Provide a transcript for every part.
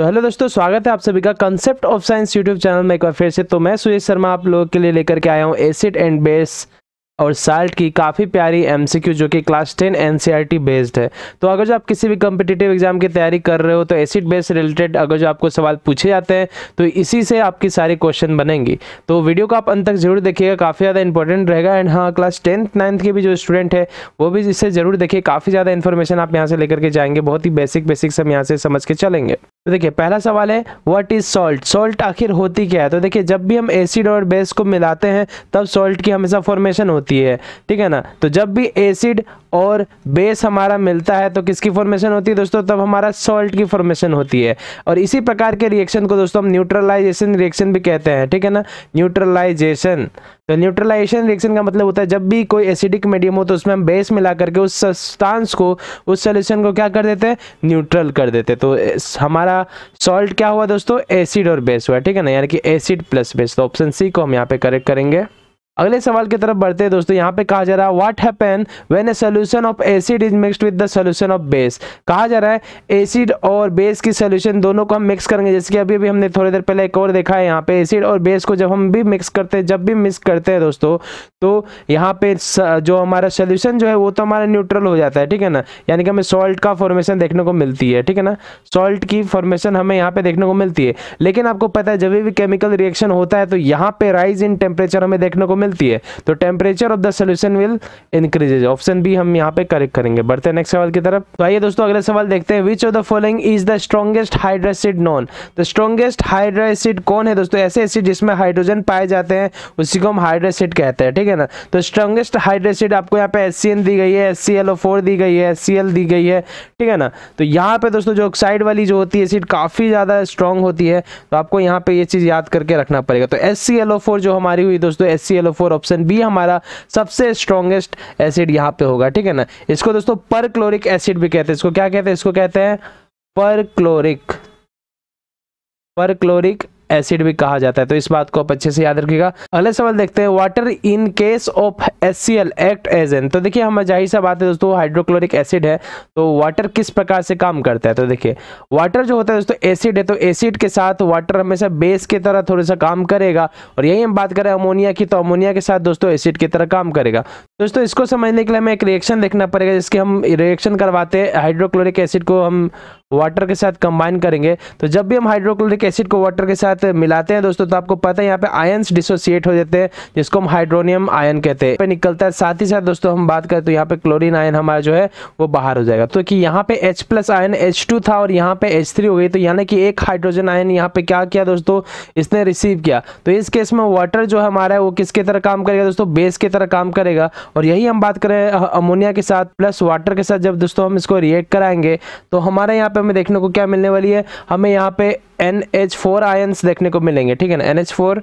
तो हेलो दोस्तों, स्वागत है आप सभी का concept of science YouTube channel में। एक बार फिर से तो मैं सुरेश शर्मा आप लोगों के लिए लेकर के आया हूँ एसिड एंड बेस और साल्ट की काफ़ी प्यारी एमसीक्यू जो कि क्लास टेन एनसीईआरटी बेस्ड है। तो अगर जो आप किसी भी कम्पिटिटिव एग्ज़ाम की तैयारी कर रहे हो तो एसिड बेस रिलेटेड अगर जो आपको सवाल पूछे जाते हैं तो इसी से आपकी सारी क्वेश्चन बनेंगी। तो वीडियो को आप अंत तक ज़रूर देखिएगा, काफ़ी ज़्यादा इंपॉर्टेंट रहेगा। एंड हाँ क्लास टेंथ नाइन्थ के भी जो स्टूडेंट है, वो भी इसे ज़रूर देखिए। काफ़ी ज़्यादा इन्फॉर्मेशन आप यहाँ से लेकर के जाएँगे। बहुत ही बेसिक बेसिक हम यहाँ से समझ के चलेंगे। तो देखिए, पहला सवाल है व्हाट इज़ सॉल्ट सॉल्ट आखिर होती क्या है? तो देखिए, जब भी हम एसिड और बेस को मिलाते हैं, तब सॉल्ट की हमेशा फॉर्मेशन होती है ठीक है ना? तो जब भी एसिड और बेस हमारा मिलता है तो किसकी फॉर्मेशन होती है दोस्तों? तब हमारा सॉल्ट की फॉर्मेशन होती है। और इसी प्रकार के रिएक्शन को दोस्तों हम न्यूट्रलाइजेशन रिएक्शन भी कहते हैं, ठीक है ना? न्यूट्रलाइजेशन तो न्यूट्रलाइजेशन रिएक्शन का मतलब होता है, जब भी कोई एसिडिक मीडियम हो तो उसमें हम बेस मिला करके उस सब्सटेंस को, उस सोल्यूशन को क्या कर देते हैं? न्यूट्रल कर देते तो हमारा सॉल्ट क्या हुआ दोस्तों? एसिड और बेस हुआ, ठीक है ना? यानी कि एसिड प्लस बेस तो ऑप्शन सी को हम यहाँ पे करेक्ट करेंगे। अगले सवाल की तरफ़ बढ़ते हैं दोस्तों। यहाँ पे कहा जा रहा है what happen when a solution of acid is mixed with the solution of base कहा जा रहा है एसिड और बेस की सोल्यूशन दोनों को हम मिक्स करेंगे। जैसे कि अभी अभी हमने थोड़ी देर पहले एक और देखा है यहाँ पे एसिड और बेस को जब हम भी मिक्स करते हैं, जब भी मिक्स करते हैं दोस्तों तो यहाँ पे जो हमारा सोल्यूशन जो है, वो तो हमारा न्यूट्रल हो जाता है, ठीक है ना? यानी कि हमें सॉल्ट का फॉर्मेशन देखने को मिलती है, ठीक है ना? सॉल्ट की फॉर्मेशन हमें यहाँ पे देखने को मिलती है। लेकिन आपको पता है, जब भी केमिकल रिएक्शन होता है तो यहाँ पे राइज इन टेम्परेचर हमें देखने को मिलती है तो temperature of the solution will increases option B हम यहाँ पे करेक्ट करेंगे। बढ़ते नेक्स्ट सवाल की तरफ़। तो आइए दोस्तों, अगले सवाल देखते हैं। Which of the following is the strongest hydroacid known the strongest hydroacid कौन है दोस्तों? ऐसे एसिड जिसमें हाइड्रोजन पाए जाते हैं, उसी को हम हाइड्रोसिड कहते हैं, ठीक है ना? तो स्ट्रॉन्गेस्ट हाइड्रोसिड आपको यहाँ पे एस दी गई है एस दी गई है एस दी गई है, ठीक है ना? तो यहाँ पे दोस्तों, जो ऑक्साइड वाली जो होती है एसिड काफ़ी ज़्यादा स्ट्रॉन्ग होती है तो आपको यहाँ पे ये चीज़ याद करके रखना पड़ेगा। तो एस जो हमारी हुई दोस्तों एस ऑप्शन बी हमारा सबसे स्ट्रॉन्गेस्ट एसिड यहाँ पे होगा, ठीक है ना? इसको दोस्तों पर क्लोरिक एसिड भी कहते हैं। इसको क्या कहते हैं? इसको कहते हैं पर क्लोरिक पर क्लोरिक एसिड भी कहा जाता है। तो इस बात को आप अच्छे से याद रखिएगा। अगले सवाल देखते हैं water in case of S act as N तो देखिए, हम ज़ाहिर सा बात है दोस्तों हाइड्रोक्लोरिक एसिड है तो वाटर किस प्रकार से काम करता है? तो देखिए वाटर जो होता है दोस्तों एसिड है तो एसिड के साथ वाटर हमेशा बेस की तरह थोड़ा सा काम करेगा। और यही हम बात करें अमोनिया की तो अमोनिया के साथ दोस्तों एसिड की तरह काम करेगा। दोस्तों, इसको समझने के लिए हमें एक रिएक्शन देखना पड़ेगा, जिसके हम रिएक्शन करवाते हैं हाइड्रोक्लोरिक एसिड को हम वाटर के साथ कंबाइन करेंगे। तो जब भी हम हाइड्रोक्लोरिक एसिड को वाटर के साथ मिलाते हैं दोस्तों तो आपको पता है यहाँ पे आयंस डिसोसिएट हो जाते हैं, जिसको हम हाइड्रोनियम आयन कहते हैं। पे निकलता है, साथ ही साथ दोस्तों हम बात करें तो यहाँ पे क्लोरीन आयन हमारा जो है, वो बाहर हो जाएगा। तो कि यहाँ पे H plus ion H two था और यहाँ पे H3 हो गई तो यानी कि एक हाइड्रोजन आयन यहाँ पे क्या किया दोस्तों, इसने रिसीव किया। तो इस केस में वाटर जो हमारा है, वो किसके तरह काम करेगा दोस्तों बेस की तरह काम करेगा। और यही हम बात करें अमोनिया के साथ प्लस वाटर के साथ जब दोस्तों हम इसको रिएक्ट कराएँगे तो हमारे यहाँ पे हमें देखने को क्या मिलने वाली है? हमें यहाँ पे एन एच फोर आयन्स देखने को मिलेंगे, ठीक है ना? N H four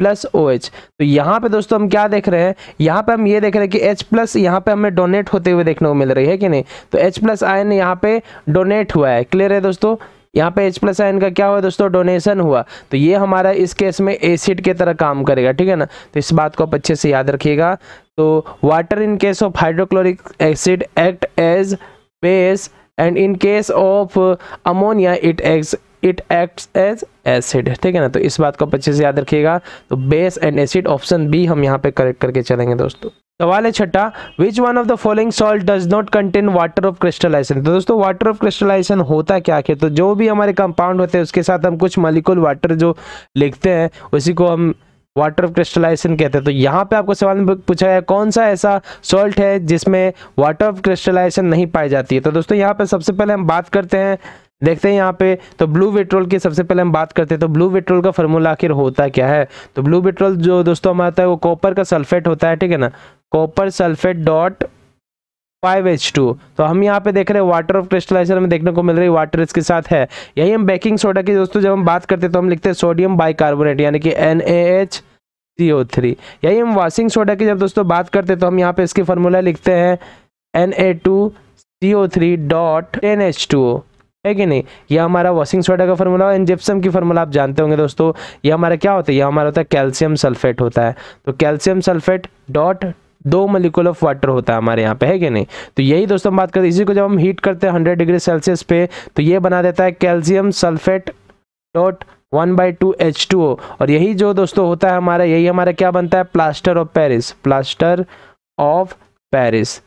plus O H तो यहाँ पे दोस्तों हम क्या देख रहे हैं? यहाँ पे हम ये देख रहे हैं कि H प्लस यहाँ पे हमें डोनेट होते हुए देखने को मिल रही है, कि नहीं? तो H प्लस आयन यहाँ पे डोनेट हुआ है। क्लियर है दोस्तों? यहाँ पे H प्लस आयन का क्या हुआ दोस्तों? डोनेशन हुआ। तो ये हमारा इस केस में एसिड के तरह काम करेगा, ठीक है ना? तो इस बात को आप अच्छे से याद रखिएगा। तो water in case of hydrochloric acid act as base and in case of ammonia it ex it acts as acid ठीक है ना? तो इस बात को अच्छे से याद रखिएगा। तो base and acid option B हम यहाँ पे करेक्ट करके चलेंगे दोस्तों। सवाल है छठा which one of the following salt does not contain water of crystallisation तो दोस्तों वाटर ऑफ़ क्रिस्टलाइजेशन होता क्या आखिर? तो जो भी हमारे कंपाउंड होते हैं, उसके साथ हम कुछ मलिकुल वाटर जो लिखते हैं, उसी को हम वाटर ऑफ़ क्रिस्टलाइजेशन कहते हैं। तो यहाँ पे आपको सवाल में पूछा गया, कौन सा ऐसा सॉल्ट है जिसमें वाटर ऑफ़ क्रिस्टलाइजेशन नहीं पाई जाती है? तो दोस्तों, यहाँ पे सबसे पहले हम बात करते हैं, देखते हैं यहाँ पे तो ब्लू पेट्रोल की सबसे पहले हम बात करते हैं। तो ब्लू पेट्रोल का फॉर्मूला आखिर होता क्या है? तो ब्लू पेट्रोल जो दोस्तों हमारा होता है, वो कॉपर का सल्फेट होता है, ठीक है ना? Copper sulphate dot five H two तो हम यहाँ पे देख रहे हैं वाटर ऑफ़ क्रिस्टलाइजर में देखने को मिल रही वाटर इसके साथ है। यही हम बेकिंग सोडा की दोस्तों, जब हम बात करते हैं तो हम लिखते हैं सोडियम बाइकार्बोनेट यानी कि N A H C O three यही हम वॉशिंग सोडा की जब दोस्तों बात करते हैं तो हम यहाँ पे इसकी फॉर्मूला लिखते हैं N A two C O three dot ten H two O है कि नहीं? ये हमारा वॉशिंग सोडा का फॉर्मूला है जिप्सम की फॉर्मूला आप जानते होंगे दोस्तों। ये हमारा क्या होता है? ये हमारा होता है कैल्शियम सल्फेट होता है। तो कैल्शियम सल्फेट डॉट दो मलिकुल ऑफ़ वाटर होता है हमारे यहाँ पे, है कि नहीं? तो यही दोस्तों हम बात करते हैं। इसी को जब हम हीट करते हैं हंड्रेड डिग्री सेल्सियस पे तो ये बना देता है calcium sulphate dot one by two H two O और यही जो दोस्तों होता है हमारा, यही हमारा क्या बनता है? Plaster of Paris plaster of Paris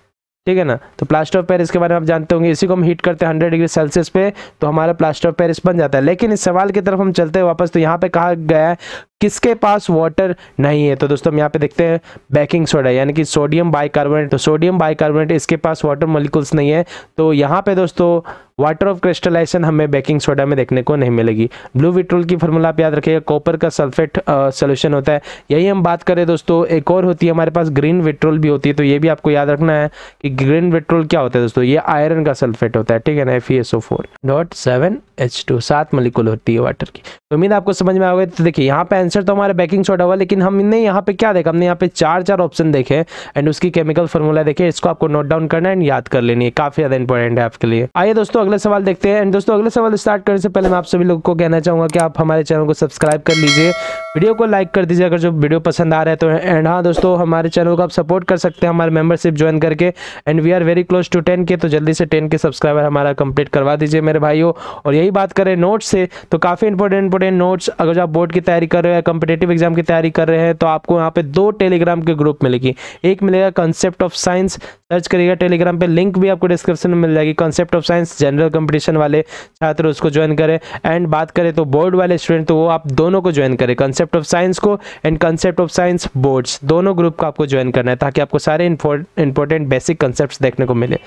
ठीक है ना? तो प्लास्टर ऑफ़ पेरिस के बारे में आप जानते होंगे, इसी को हम हीट करते हैं हंड्रेड डिग्री सेल्सियस पे तो हमारा प्लास्टर ऑफ़ पेरिस बन जाता है। लेकिन इस सवाल की तरफ़ हम चलते हैं वापस तो यहाँ पे कहा गया है, किसके पास वाटर नहीं है? तो दोस्तों हम यहाँ पे देखते हैं बेकिंग सोडा यानी कि सोडियम बाइकार्बोनेट तो सोडियम बाइकार्बोनेट इसके पास वाटर मोलिकुल्स नहीं है। तो यहाँ पे दोस्तों वाटर ऑफ़ क्रिस्टलाइजेशन हमें बेकिंग सोडा में देखने को नहीं मिलेगी। ब्लू विट्रोल की फॉर्मूला आप याद रखिएगा कॉपर का सल्फेट सोल्यूशन होता है। यही हम बात करें दोस्तों, एक और होती है, हमारे पास ग्रीन विट्रोल भी होती है तो ये भी आपको याद रखना है कि ग्रीन विट्रोल क्या होता है दोस्तों? ये आयरन का सल्फेट होता है, ठीक है ना F four seven H two सात मलिकुल होती है वाटर की। तो उम्मीद आपको समझ में आ गई तो देखिए, यहाँ पे आंसर तो हमारे बेकिंग सोडा हुआ, लेकिन हमने यहाँ पे क्या देखा? हमने यहाँ पे चार चार ऑप्शन देखे एंड उसकी केमिकल फॉर्मूला देखे इसको आपको नोट डाउन करना है एंड याद कर लेनी है। काफ़ी ज़्यादा इंपॉर्टेंट है आपके लिए। आइए दोस्तों अगले सवाल देखते हैं। एंड दोस्तों, अगले सवाल स्टार्ट करने से पहले मैं आप सभी लोगों को कहना चाहूँगा कि आप हमारे चैनल को सब्सक्राइब कर लीजिए। वीडियो को लाइक कर दीजिए अगर जो वीडियो पसंद आ रहा है तो। एंड हाँ दोस्तों, हमारे चैनल को आप सपोर्ट कर सकते हैं, हमारे मेंबरशिप ज्वाइन करके। And we are very close to ten K तो जल्दी से टेन के सब्सक्राइबर हमारा कंप्लीट करवा दीजिए मेरे भाइयों। और यही बात करें नोट्स से तो काफ़ी इंपॉर्टेंट इंपॉर्टेंट नोट्स अगर जो आप बोर्ड की तैयारी कर रहे हो या कम्पिटेटिव एग्ज़ाम की तैयारी कर रहे हैं तो आपको यहाँ पे दो टेलीग्राम के ग्रुप मिलेगी। एक मिलेगा कंसेप्ट ऑफ़ साइंस सर्च करिएगा, टेलीग्राम पे लिंक भी आपको डिस्क्रिप्शन में मिल जाएगी। Concept of science general competition वाले छात्र उसको ज्वाइन करें। एंड बात करें तो बोर्ड वाले स्टूडेंट तो वो आप दोनों को ज्वाइन करें। कंसेप्ट ऑफ़ साइंस को and concept of science boards दोनों ग्रुप को आपको ज्वाइन करना है, ताकि आपको सारे इंपॉर्टेंट बेसिक कंसेप्ट देखने को मिले।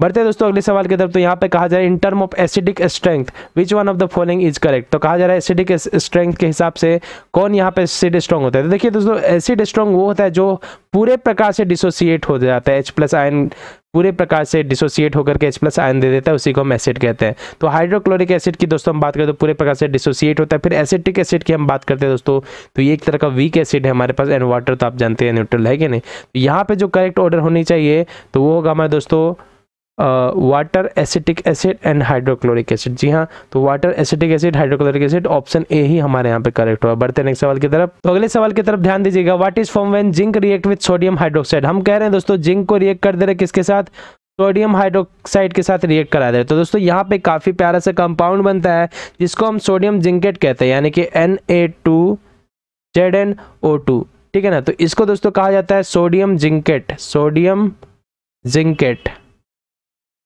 बढ़ते हैं दोस्तों, अगले सवाल की तरफ़ तो यहाँ पे कहा जा रहा है in term of acidic strength which one of the following is correct तो कहा जा रहा है एसिडिक स्ट्रेंथ के हिसाब से कौन यहाँ पे एसिड स्ट्रॉन्ग होता है? तो देखिए दोस्तों एसिड स्ट्रॉन्ग वो होता है जो पूरे प्रकार से डिसोसिएट हो जाता है एच प्लस आयन पूरे प्रकार से डिसोसिएट होकर के एच प्लस आयन दे देता है, उसी को हम एसिड कहते हैं। तो हाइड्रोक्लोरिक एसिड की दोस्तों, हम बात करें तो पूरे प्रकार से डिसोसिएट होता है, फिर एसिटिक एसिड की हम बात करते हैं दोस्तों तो ये एक तरह का वीक एसिड है हमारे पास एंड वाटर तो आप जानते हैं न्यूट्रल है कि नहीं? तो यहाँ पे जो करेक्ट ऑर्डर होनी चाहिए तो वो होगा हमारे दोस्तों water acetic acid and hydrochloric acid जी हाँ तो water acetic acid hydrochloric acid option A ही हमारे यहाँ पे करेक्ट होगा बढ़ते नेक्स्ट सवाल की तरफ़। तो अगले सवाल की तरफ़ ध्यान दीजिएगा। What is form when zinc react with sodium hydroxide हम कह रहे हैं दोस्तों जिंक को रिएक्ट कर दे रहे किसके साथ? सोडियम हाइड्रोक्साइड के साथ रिएक्ट करा दे रहे तो दोस्तों, यहाँ पे काफ़ी प्यारा सा कंपाउंड बनता है, जिसको हम सोडियम जिंकेट कहते हैं, यानी कि N A two Z N O two ठीक है ना? तो इसको दोस्तों कहा जाता है सोडियम जिंकेट सोडियम जिंकेट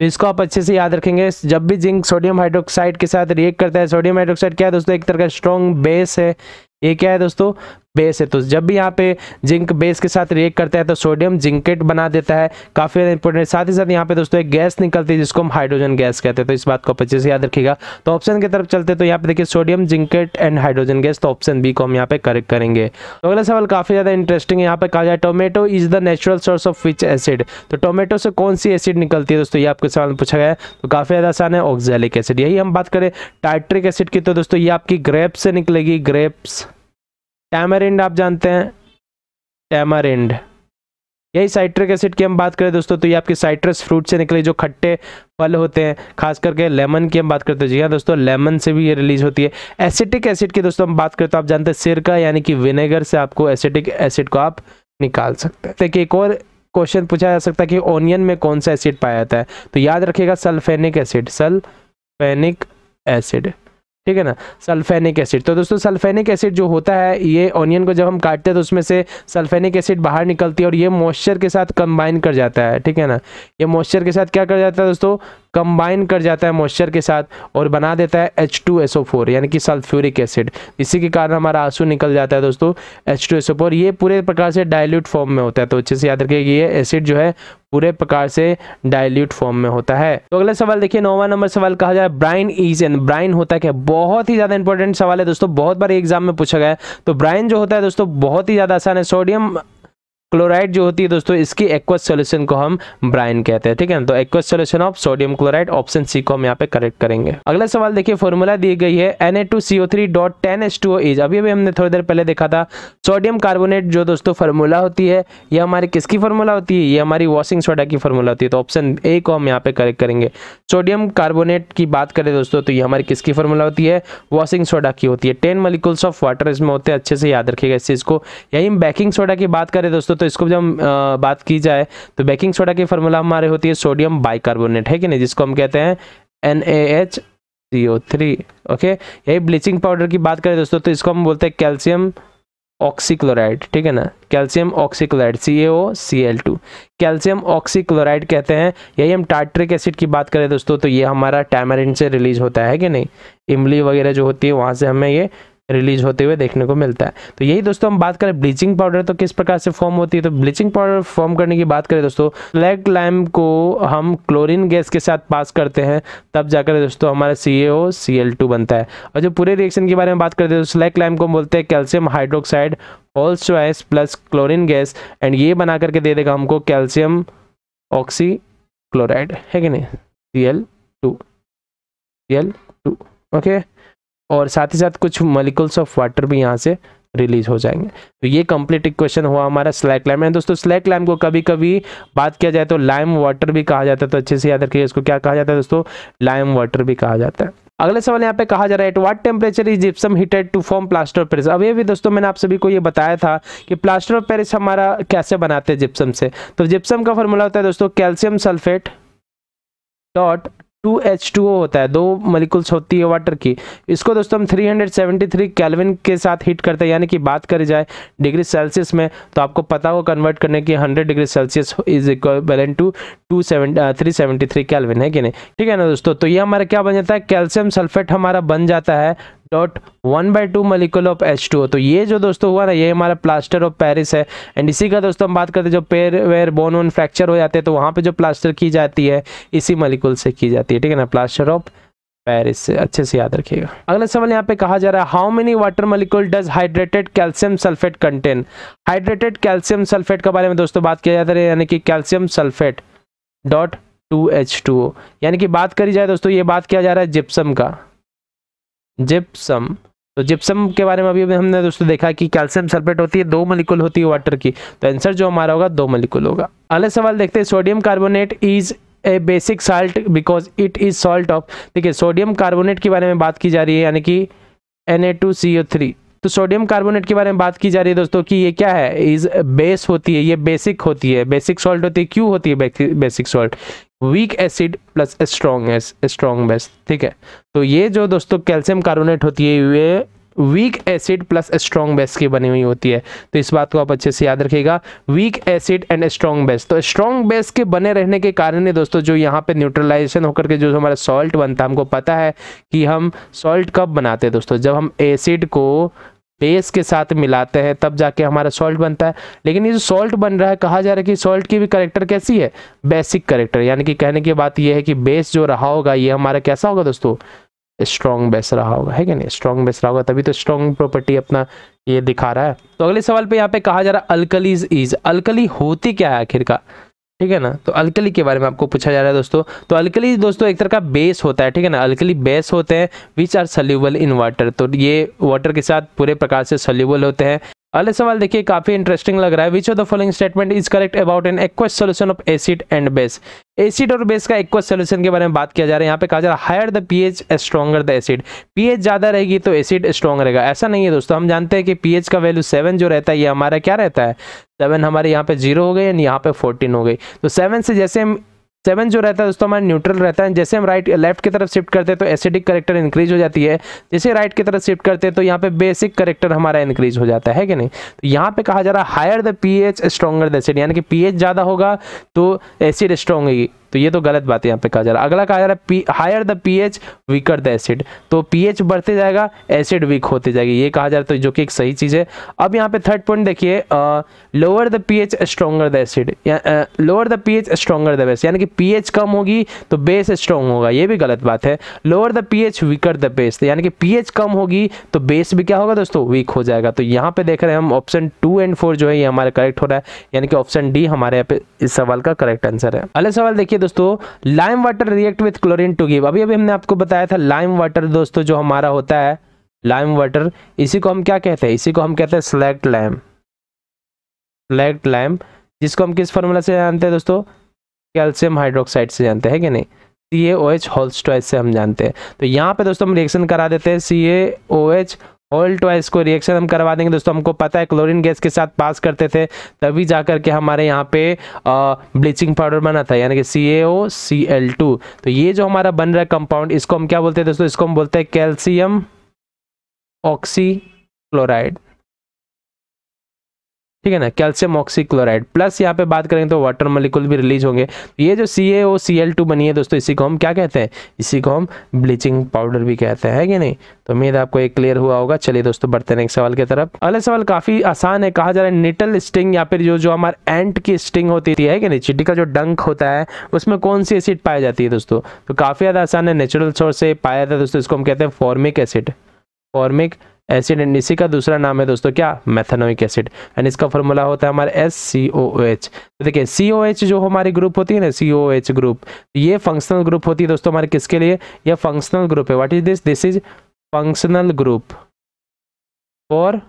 तो इसको आप अच्छे से याद रखेंगे। जब भी जिंक सोडियम हाइड्रोक्साइड के साथ रिएक्ट करता है, सोडियम हाइड्रोक्साइड क्या है दोस्तों? एक तरह का स्ट्रॉन्ग बेस है। ये क्या है दोस्तों? बेस है। तो जब भी यहाँ पे जिंक बेस के साथ रिएक्ट करता है तो सोडियम जिंकेट बना देता है। काफ़ी इंपॉर्टेंट साथ ही साथ यहाँ पे दोस्तों एक गैस निकलती है जिसको हम हाइड्रोजन गैस कहते हैं। तो इस बात को अच्छे से याद रखिएगा। तो ऑप्शन की तरफ़ चलते तो यहाँ पे देखिए sodium, zincate and hydrogen gas तो ऑप्शन बी को हम यहाँ पे करेक्ट करेंगे। तो अगला सवाल काफ़ी ज़्यादा इंटरेस्टिंग है। यहाँ पे कहा जाए tomato is the natural source of which acid तो टोमेटो से कौन सी एसिड निकलती है दोस्तों? ये आपके सवाल पूछा गया तो काफ़ी ज़्यादा आसान है। ऑक्जेलिक एसिड यही हम बात करें। टाइट्रिक एसिड की। तो दोस्तों ये आपकी ग्रेप्स से निकलेगी। ग्रेप्स टैमरिंड आप जानते हैं? टैमरिंड यही साइट्रिक एसिड की हम बात करें दोस्तों तो ये आपके साइट्रस फ्रूट से निकले जो खट्टे फल होते हैं, खास करके लेमन की हम बात करते हैं। जी हाँ दोस्तों लेमन से भी ये रिलीज़ होती है। एसिटिक एसिड की दोस्तों हम बात करें तो आप जानते हैं, सिरका यानी कि विनेगर से आपको एसिटिक एसिड को आप निकाल सकते हैं। देखिए, एक और क्वेश्चन पूछा जा सकता है कि ओनियन में कौन सा एसिड पाया जाता है? तो याद रखिएगा सल्फेनिक एसिड सल्फेनिक एसिड ठीक है ना? सल्फेनिक एसिड तो दोस्तों सल्फेनिक एसिड जो होता है, ये ऑनियन को जब हम काटते हैं तो उसमें से सल्फेनिक एसिड बाहर निकलती है और ये मॉइस्चर के साथ कंबाइन कर जाता है, ठीक है ना? ये मॉइस्चर के साथ क्या कर जाता है दोस्तों? कंबाइन कर जाता है मॉइस्चर के साथ और बना देता है H two S O four यानी कि सल्फ्यूरिक एसिड इसी के कारण हमारा आँसू निकल जाता है दोस्तों H two S O four ये पूरे प्रकार से डायल्यूट फॉर्म में होता है तो अच्छे से याद रखिए ये एसिड जो है पूरे प्रकार से डायल्यूट फॉर्म में होता है। तो अगला सवाल देखिए, नौवा नंबर सवाल कहा जाए ब्राइन इज़ एन ब्राइन होता है क्या? बहुत ही ज़्यादा इंपॉर्टेंट सवाल है दोस्तों, बहुत बार एग्ज़ाम में पूछा गया है। तो ब्राइन जो होता है दोस्तों, बहुत ही ज़्यादा आसान है सोडियम क्लोराइड जो होती है दोस्तों, इसकी एक्वस सोल्यूशन को हम ब्राइन कहते हैं, ठीक है? तो aqueous solution of sodium chloride option C को हम यहाँ पे करेक्ट करेंगे। अगला सवाल देखिए फॉर्मूला दी गई है Na2CO3.10H2O इज़ अभी अभी हमने थोड़ी देर पहले देखा था सोडियम कार्बोनेट जो दोस्तों फॉर्मूला होती है, ये हमारी किसकी फॉर्मूला होती है? ये हमारी वॉशिंग सोडा की फॉर्मूला होती है। तो ऑप्शन ए को हम यहाँ पे करेक्ट करेंगे। सोडियम कार्बोनेट की बात करें दोस्तों तो ये हमारी किसकी फॉर्मूला होती है? वॉशिंग सोडा की होती है। टेन मलिकुल्स ऑफ़ वाटर इसमें होते हैं, अच्छे से याद रखिएगा इस चीज़ को यही बेकिंग सोडा की बात करें दोस्तों तो इसको जब बात की जाए तो बेकिंग सोडा की फॉर्मूला हमारे होती है सोडियम बाइकार्बोनेट, है कि नहीं? जिसको हम कहते हैं N A H C O three okay यही ब्लीचिंग पाउडर की बात करें दोस्तों तो इसको हम बोलते हैं कैल्शियम ऑक्सीक्लोराइड, ठीक है ना? Calcium oxychloride C A O C L two calcium oxychloride कहते हैं, यही हम टार्ट्रिक एसिड की बात करें दोस्तों तो ये हमारा टैमरिन से रिलीज़ होता है कि नहीं? इमली वगैरह जो होती है, वहाँ से हमें ये रिलीज़ होते हुए देखने को मिलता है। तो यही दोस्तों, हम बात करें ब्लीचिंग पाउडर तो किस प्रकार से फॉर्म होती है? तो ब्लीचिंग पाउडर फॉर्म करने की बात करें दोस्तों स्लैग लाइम को हम क्लोरीन गैस के साथ पास करते हैं, तब जाकर दोस्तों हमारा सी ए बनता है। और जो पूरे रिएक्शन के बारे में बात करते हैं तो स्लैग लाइम को बोलते हैं कैल्शियम हाइड्रोक्साइड ऑल्सवाइस प्लस क्लोरिन गैस एंड ये बना करके दे देगा हमको कैल्शियम ऑक्सी क्लोराइड है कि नहीं? C L two C L two okay और साथ ही साथ कुछ मलिकुल्स ऑफ़ वाटर भी यहाँ से रिलीज़ हो जाएँगे। तो ये कंप्लीट इक्वेशन हुआ हमारा स्लैक लैम है दोस्तों स्लैक लैम को कभी कभी बात किया जाए तो लाइम वाटर भी कहा जाता है तो अच्छे से याद रखिए इसको क्या कहा जाता है दोस्तों? लाइम वाटर भी कहा जाता है। अगले सवाल यहाँ पे कहा जा रहा है at what temperature is gypsum heated to form plaster of Paris अब ये भी दोस्तों, मैंने आप सभी को ये बताया था कि प्लास्टर ऑफ़ पेरिस हमारा कैसे बनाते हैं जिप्सम से। तो जिप्सम का फॉर्मूला होता है दोस्तों calcium sulphate dot two H two O होता है, दो मलिकुल्स होती है वाटर की। इसको दोस्तों हम 373 कैलविन के साथ हीट करते हैं, यानी कि बात करी जाए डिग्री सेल्सियस में तो आपको पता हो कन्वर्ट करने की 100 degree Celsius is equal to two three seventy three kelvin है कि नहीं? ठीक है ना दोस्तों तो ये हमारा क्या बन जाता है? कैल्शियम सल्फेट हमारा बन जाता है dot one by two molecule of H two तो ये जो दोस्तों हुआ ना, ये हमारा प्लास्टर ऑफ़ पेरिस है। एंड इसी का दोस्तों हम बात करते हैं, जो पेर वेयर बोन वन फ्रैक्चर हो जाते हैं तो वहाँ पे जो प्लास्टर की जाती है, इसी मलिकुल से की जाती है, ठीक है ना? प्लास्टर ऑफ़ पेरिस से, अच्छे से याद रखिएगा। अगला सवाल यहाँ पे कहा जा रहा है how many water molecule does hydrated calcium sulphate contain hydrated calcium sulphate के बारे में दोस्तों बात किया जाता है, यानी कि calcium sulphate dot two H two O यानी कि बात करी जाए दोस्तों, ये बात किया जा रहा है जिप्सम का। जिप्सम तो जिप्सम के बारे में अभी हमने दोस्तों देखा कि कैल्शियम सल्फेट होती है, दो मलिकुल होती है वाटर की। तो आंसर जो हमारा होगा, दो मलिकुल होगा। अगले सवाल देखते हैं sodium carbonate is a basic salt because it is salt of देखिए सोडियम कार्बोनेट के बारे में बात की जा रही है, यानी कि N A two C O three तो सोडियम कार्बोनेट के बारे में बात की जा रही है दोस्तों कि ये क्या है? इज़ बेस होती है, ये बेसिक होती है। बेसिक सॉल्ट होती है क्यों होती है basic salt weak acid plus strong S strong base ठीक है? तो ये जो दोस्तों कैल्शियम कार्बोनेट होती है, ये weak acid plus strong base की बनी हुई होती है। तो इस बात को आप अच्छे से याद रखिएगा। Weak acid and strong base तो स्ट्रॉन्ग बेस के बने रहने के कारण ही दोस्तों जो यहाँ पे न्यूट्रलाइजेशन होकर के जो हमारा सॉल्ट बनता है, हमको पता है कि हम सॉल्ट कब बनाते हैं दोस्तों। जब हम एसिड को बेस के साथ मिलाते हैं, तब जाके हमारा सॉल्ट बनता है। लेकिन ये जो सॉल्ट बन रहा है, कहा जा रहा है कि सॉल्ट की भी करेक्टर कैसी है? बेसिक करेक्टर यानी कि कहने की बात यह है कि बेस जो रहा होगा, ये हमारा कैसा होगा दोस्तों? स्ट्रॉन्ग बेस रहा होगा, है क्या नहीं? स्ट्रॉन्ग बेस रहा होगा, तभी तो स्ट्रॉन्ग प्रॉपर्टी अपना ये दिखा रहा है। तो अगले सवाल पे यहाँ पे कहा जा रहा है अल्कलीज इज़ अल्कली होती क्या है आखिर का ठीक है ना? तो अल्कली के बारे में आपको पूछा जा रहा है दोस्तों। तो अल्कली दोस्तों एक तरह का बेस होता है, ठीक है ना? अल्कली बेस होते हैं which are soluble in water तो ये वाटर के साथ पूरे प्रकार से सल्यूबल होते हैं। अगले सवाल देखिए, काफ़ी इंटरेस्टिंग लग रहा है। Which of the following statement is correct about an aqueous solution of acid and base acid और बेस का एक्वा सोल्यूशन के बारे में बात किया जा रहा है। यहाँ पे कहा जा रहा है higher the pH stronger the acid pH ज़्यादा रहेगी तो एसिड स्ट्रॉन्ग रहेगा। ऐसा नहीं है दोस्तों, हम जानते हैं कि पीएच का वैल्यू सेवन जो रहता है, ये हमारा क्या रहता है? सेवन हमारे यहाँ पे ज़ीरो हो गए यहाँ पे फोर्टीन हो गई तो सेवन से जैसे हम सेवन जो रहता है, दोस्तों हमारा न्यूट्रल रहता है। जैसे हम राइट लेफ़्ट की तरफ़ शिफ्ट करते हैं तो एसिडिक करेक्टर इंक्रीज हो जाती है। जैसे राइट की तरफ़ शिफ्ट करते हैं तो यहाँ पे बेसिक करेक्टर हमारा इंक्रीज हो जाता है कि नहीं? तो यहाँ पे कहा जा रहा है higher the P H stronger the acid यानी कि पीएच ज़्यादा होगा तो एसिड स्ट्रॉन्ग होगी। तो ये तो गलत बात है यहाँ पे कहा जा रहा है। अगला कहा जा रहा है higher the pH weaker the acid तो पीएच बढ़ते जाएगा एसिड वीक होते जाएगी। ये कहा जा रहा है तो जो कि एक सही चीज़ है। अब यहाँ पे थर्ड पॉइंट देखिए lower the pH stronger the acid lower the pH stronger the base यानी कि पीएच कम होगी तो बेस स्ट्रॉन्ग होगा। ये भी गलत बात है। Lower the pH weaker the base यानी कि पीएच कम होगी तो बेस भी क्या होगा दोस्तों? वीक हो जाएगा। तो यहाँ पे देख रहे हैं हम ऑप्शन टू एंड फोर जो है, ये हमारा करेक्ट हो रहा है। यानी कि ऑप्शन डी हमारे यहाँ पे इस सवाल का करेक्ट आंसर है। अगले सवाल देखिए देखिए दोस्तों lime water react with chlorine to give अभी अभी हमने आपको बताया था लाइम वाटर दोस्तों, जो हमारा होता है लाइम वाटर इसी को हम क्या कहते हैं? इसी को हम कहते हैं स्लैक्ट लैम स्लैक्ट लैम जिसको हम किस फॉर्मूला से जानते हैं दोस्तों? कैल्शियम हाइड्रोक्साइड से जानते हैं कि नहीं? सी ए ओ एच होल्स्टॉइस से हम जानते हैं। तो यहाँ पे दोस्तों हम रिएक्शन करा देते हैं C A O H whole twice को रिएक्शन हम करवा देंगे। दोस्तों, हमको पता है क्लोरीन गैस के साथ पास करते थे, तभी जा करके हमारे यहाँ पे ब्लीचिंग पाउडर बना था, यानी कि सी A O C L to तो ये जो हमारा बन रहा है कंपाउंड इसको हम क्या बोलते हैं दोस्तों? इसको हम बोलते हैं कैल्शियम ऑक्सी क्लोराइड ठीक है ना? Calcium oxychloride. प्लस यहाँ पे बात करेंगे तो वाटर मोलिकुल भी रिलीज़ होंगे। ये जो सी ए सी एल टू बनी है दोस्तों, इसी को हम क्या कहते हैं? इसी को हम ब्लीचिंग पाउडर भी कहते हैं कि नहीं? तो उम्मीद आपको एक क्लियर हुआ होगा। चलिए दोस्तों, बढ़ते हैं एक सवाल की तरफ़। अगला सवाल काफ़ी आसान है, कहा जा रहा है निटल स्टिंग या फिर जो जो हमारे एंट की स्टिंग होती थी, है कि नहीं? चिट्टी का जो डंक होता है, उसमें कौन सी एसिड पाई जाती है दोस्तों? तो काफ़ी ज़्यादा आसान है नेचुरल सोर्स से पाया जाता है दोस्तों, इसको हम कहते हैं formic acid formic acid and इसी का दूसरा नाम है दोस्तों, क्या? मैथनोइक एसिड एंड इसका फॉर्मूला होता है हमारा एस सी ओ एच तो देखिए सी ओ एच जो हमारी ग्रुप होती है ना सी ओ एच ग्रुप ये फंक्शनल ग्रुप होती है दोस्तों हमारे किसके लिए? यह फंक्शनल ग्रुप है. What is this this is functional group for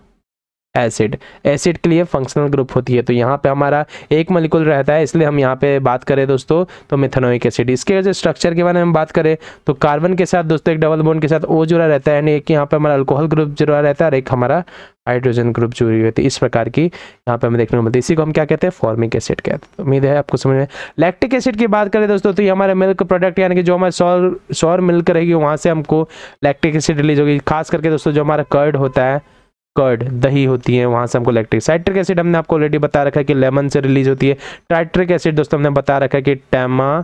acid. Acid के लिए फंक्शनल ग्रुप होती है। तो यहाँ पे हमारा एक मलिकुल रहता है, इसलिए हम यहाँ पे बात करें दोस्तों तो मिथेनोइक एसिड इसके जो स्ट्रक्चर के बारे में बात करें तो कार्बन के साथ दोस्तों, एक डबल बोन के साथ ओ जुड़ा रहता है, यानी एक यहाँ पे हमारा अल्कोहल ग्रुप जुड़ा रहता है, और एक हमारा हाइड्रोजन ग्रुप जुड़ी हुई थी इस प्रकार की यहाँ पे हमें देखने को मिलती है। इसी को हम क्या कहते हैं? फॉर्मिक एसिड कहते हैं। तो उम्मीद है आपको समझ में लैक्टिक एसिड की बात करें दोस्तों तो ये हमारे मिल्क प्रोडक्ट यानी कि जो हमारे सौर सौर मिल्क रहेगी, वहाँ से हमको लैक्टिक एसिड रिलीज़ होगी। खास करके दोस्तों, जो हमारा कर्ड होता है कर्ड दही होती है, वहाँ से हमको लैक्टिक साइट्रिक एसिड हमने आपको ऑलरेडी बता रखा है कि लेमन से रिलीज़ होती है। टाइट्रिक एसिड दोस्तों हमने बता रखा है कि टैमा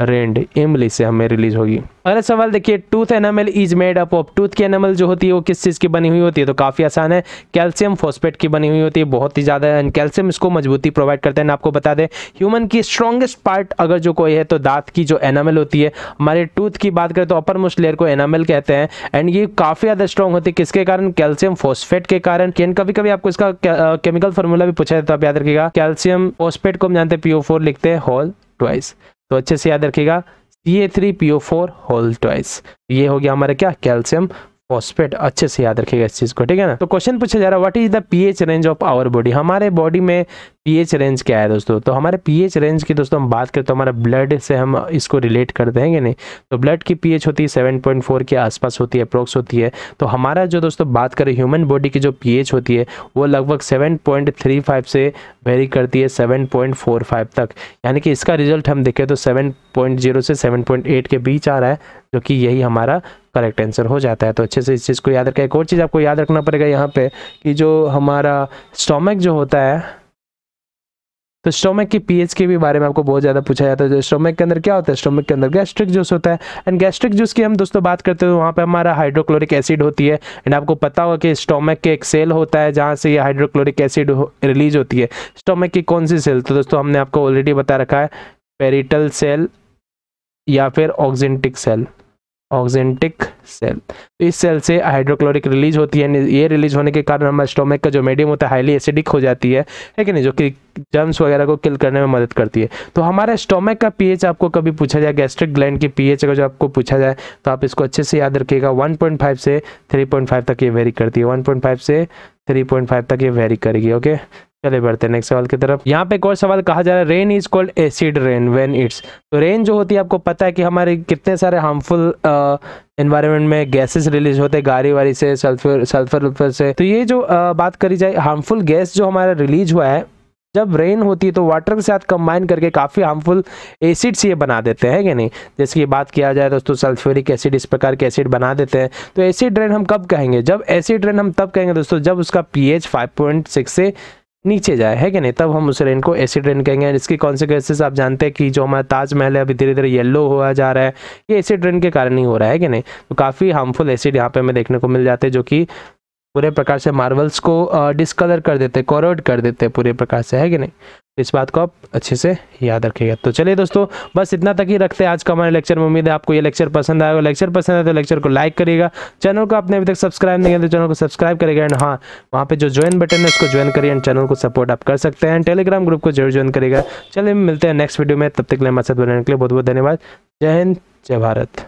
रेंड इमली से हमें रिलीज़ होगी। अगला सवाल देखिए tooth enamel is made up of tooth की एनामल जो होती है, वो किस चीज़ की बनी हुई होती है? तो काफ़ी आसान है। कैल्शियम फॉस्फेट की बनी हुई होती है, बहुत ही ज़्यादा एंड कैल्शियम इसको मजबूती प्रोवाइड करते हैं। आपको बता दें ह्यूमन की स्ट्रॉन्गेस्ट पार्ट अगर जो कोई है तो दांत की जो एनामल होती है। हमारे टूथ की बात करें तो अपर मोस्ट लेयर को एनामल कहते हैं। एंड ये काफ़ी ज़्यादा स्ट्रॉन्ग होती है। किसके कारण? कैल्शियम फॉस्फेट के कारण। कभी कभी आपको इसका केमिकल फॉर्मूला भी पूछा जाता है आप याद रखिएगा। कैल्शियम फॉस्फेट को हम जानते हैं पीओ लिखते हैं हॉल ट्वाइस तो अच्छे से याद रखिएगा C A three P O four whole twice ये हो गया हमारा क्या? Calcium phosphate. अच्छे से याद रखिएगा इस चीज़ को, ठीक है ना? तो क्वेश्चन पूछा जा रहा है what is the pH range of our body हमारे बॉडी में पीएच रेंज क्या है दोस्तों? तो हमारे पीएच रेंज की दोस्तों हम बात करें तो हमारा ब्लड से हम इसको रिलेट करते हैं कि नहीं? तो ब्लड की पीएच होती है 7.4 के आसपास होती है, अप्रोक्स होती है। तो हमारा जो दोस्तों बात करें ह्यूमन बॉडी की जो पीएच होती है, वो लगभग 7.35 से वेरी करती है 7.45 तक। यानी कि इसका रिज़ल्ट हम देखें तो 7.0 से 7.8 के बीच आ रहा है, जो कि यही हमारा करेक्ट आंसर हो जाता है। तो अच्छे से इस चीज़ को याद रखें। एक और चीज़ आपको याद रखना पड़ेगा यहाँ पे कि जो हमारा स्टोमक जो होता है तो स्टोमक की पीएच के भी बारे में आपको बहुत ज़्यादा पूछा जाता है। स्टोमक के अंदर क्या होता है? स्टोमक के अंदर गैस्ट्रिक जूस होता है। एंड गैस्ट्रिक जूस की हम दोस्तों बात करते हैं वहाँ पे हमारा हाइड्रोक्लोरिक एसिड होती है। एंड आपको पता होगा कि स्टोमक के एक सेल होता है जहाँ से ये हाइड्रोक्लोरिक एसिड हो, रिलीज़ होती है। स्टोमक की कौन सी सेल तो दोस्तों हमने आपको ऑलरेडी बता रखा है। पेरिटल सेल या फिर ऑक्जेंटिक सेल ऑक्जेंटिक सेल तो इस सेल से हाइड्रोक्लोरिक रिलीज़ होती है ये रिलीज़ होने के कारण हमारे स्टोमक का जो मीडियम होता है हाईली एसिडिक हो जाती है है कि नहीं? जो कि जर्म्स वगैरह को किल करने में मदद करती है। तो हमारे स्टोमक का पीएच आपको कभी पूछा जाए गैस्ट्रिक ग्लैंड की पीएच अगर जो आपको पूछा जाए तो आप इसको अच्छे से याद रखिएगा। 1.5 से 3.5 तक ये वेरी करती है। 1.5 से 3.5 तक ये वेरी करेगी ओके चले बढ़ते हैं नेक्स्ट सवाल की तरफ़। यहाँ पे एक और सवाल कहा जा रहा है rain is called acid rain when it's तो रेन जो होती है आपको पता है कि हमारे कितने सारे हार्मफुल एनवायरनमेंट में गैसेस रिलीज़ होते हैं गाड़ी वारी से सल्फ़र सल्फ़र उल्फर से। तो ये जो uh, बात करी जाए हार्मफुल गैस जो हमारा रिलीज़ हुआ है जब रेन होती है तो वाटर के साथ कंबाइन करके काफ़ी हार्मफुल एसिड्स ये बना देते हैं कि नहीं? जैसे कि बात किया जाए दोस्तों सल्फ्यूरिक एसिड इस प्रकार के एसिड बना देते हैं। तो एसिड रेन हम कब कहेंगे? जब एसिड रेन हम तब कहेंगे दोस्तों जब उसका पीएच 5.6 से नीचे जाए, है कि नहीं? तब हम उस रेन को एसिड रेन कहेंगे इसकी कॉन्सिक्वेंसेस आप जानते हैं कि जो हमारा ताजमहल है, अभी धीरे धीरे येलो हुआ जा रहा है। ये एसिड रेन के कारण ही हो रहा है कि नहीं? तो काफ़ी हार्मफुल एसिड यहाँ पे हमें देखने को मिल जाते हैं जो कि पूरे प्रकार से मार्बल्स को डिसकलर कर देते कोरोड कर देते पूरे प्रकार से, है कि नहीं? इस बात को आप अच्छे से याद रखिएगा। तो चलिए दोस्तों, बस इतना तक ही रखते हैं आज का हमारे लेक्चर में। उम्मीद है आपको ये लेक्चर पसंद आएगा लेक्चर पसंद आए तो लेक्चर को लाइक करिएगा। चैनल को आपने अभी तक सब्सक्राइब नहीं किया तो चैनल को सब्सक्राइब करेगा एंड हाँ वहाँ पे जो ज्वाइन बटन है, उसको ज्वाइन करिए एंड चैनल को सपोर्ट आप कर सकते हैं। टेलीग्राम ग्रुप को ज़रूर ज्वाइन करेगा चलिए, मिलते हैं नेक्स्ट वीडियो में। तब तक हमारे साथ बनाने के लिए बहुत बहुत धन्यवाद। जय हिंद, जय भारत।